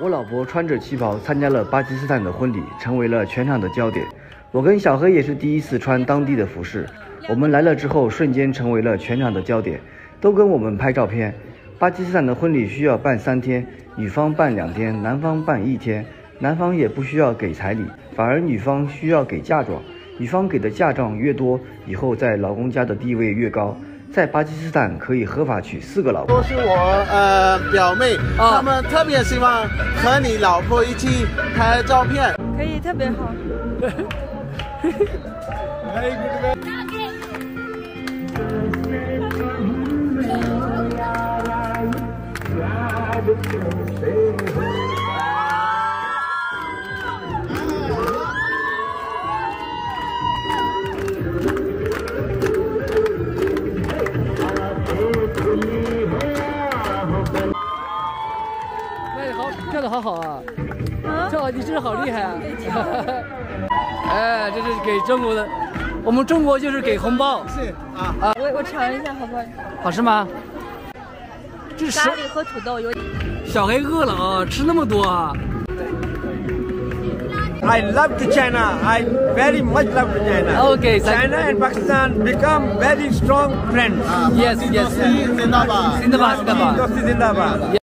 我老婆穿着旗袍参加了巴基斯坦的婚礼，成为了全场的焦点。我跟小黑也是第一次穿当地的服饰，我们来了之后瞬间成为了全场的焦点，都跟我们拍照片。巴基斯坦的婚礼需要办三天，女方办两天，男方办一天。男方也不需要给彩礼，反而女方需要给嫁妆。女方给的嫁妆越多，以后在老公家的地位越高。在巴基斯坦可以合法娶四个老婆。都是我呃表妹，他们特别希望和你老婆一起拍照片。可以，特别好。好好啊！跳，你真的好厉害啊！哎，这是给中国的，我们中国就是给红包。是啊啊！我我尝一下，好不好？好吃吗？这是咖喱和土豆有。小黑饿了啊，吃那么多啊！I love to China. I very much love to China. Okay, China and Pakistan become very strong friends. Yes, yes. Zindabad. Zindabad, Zindabad. Zindabad.